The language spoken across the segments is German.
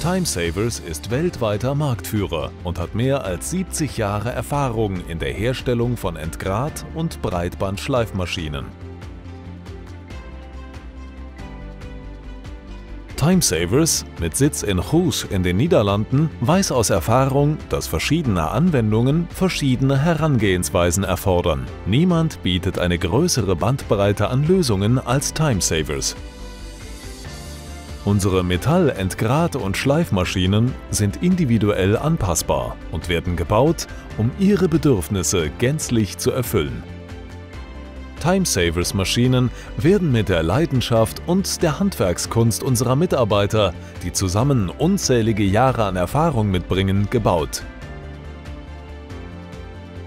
Timesavers ist weltweiter Marktführer und hat mehr als 70 Jahre Erfahrung in der Herstellung von Entgrad- und Breitbandschleifmaschinen. Timesavers mit Sitz in Goes in den Niederlanden weiß aus Erfahrung, dass verschiedene Anwendungen verschiedene Herangehensweisen erfordern. Niemand bietet eine größere Bandbreite an Lösungen als Timesavers. Unsere Metall-, Entgrad- und Schleifmaschinen sind individuell anpassbar und werden gebaut, um Ihre Bedürfnisse gänzlich zu erfüllen. Timesavers-Maschinen werden mit der Leidenschaft und der Handwerkskunst unserer Mitarbeiter, die zusammen unzählige Jahre an Erfahrung mitbringen, gebaut.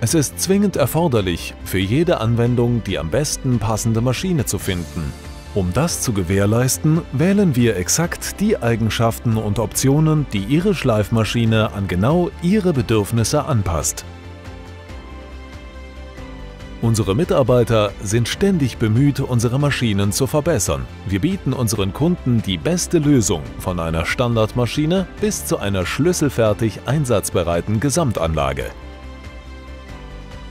Es ist zwingend erforderlich, für jede Anwendung die am besten passende Maschine zu finden. Um das zu gewährleisten, wählen wir exakt die Eigenschaften und Optionen, die Ihre Schleifmaschine an genau Ihre Bedürfnisse anpasst. Unsere Mitarbeiter sind ständig bemüht, unsere Maschinen zu verbessern. Wir bieten unseren Kunden die beste Lösung von einer Standardmaschine bis zu einer schlüsselfertig einsatzbereiten Gesamtanlage.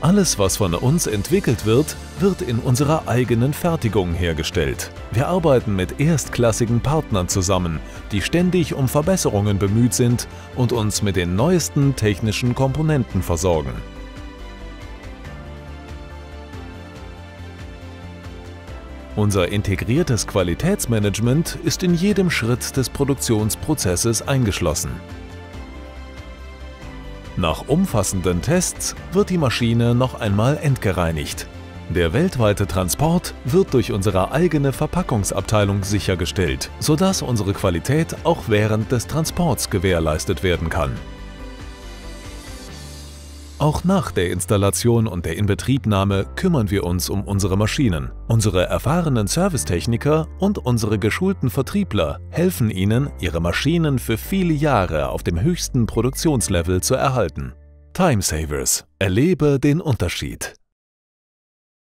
Alles, was von uns entwickelt wird, wird in unserer eigenen Fertigung hergestellt. Wir arbeiten mit erstklassigen Partnern zusammen, die ständig um Verbesserungen bemüht sind und uns mit den neuesten technischen Komponenten versorgen. Unser integriertes Qualitätsmanagement ist in jedem Schritt des Produktionsprozesses eingeschlossen. Nach umfassenden Tests wird die Maschine noch einmal endgereinigt. Der weltweite Transport wird durch unsere eigene Verpackungsabteilung sichergestellt, sodass unsere Qualität auch während des Transports gewährleistet werden kann. Auch nach der Installation und der Inbetriebnahme kümmern wir uns um unsere Maschinen. Unsere erfahrenen Servicetechniker und unsere geschulten Vertriebler helfen Ihnen, Ihre Maschinen für viele Jahre auf dem höchsten Produktionslevel zu erhalten. Timesavers. Erlebe den Unterschied.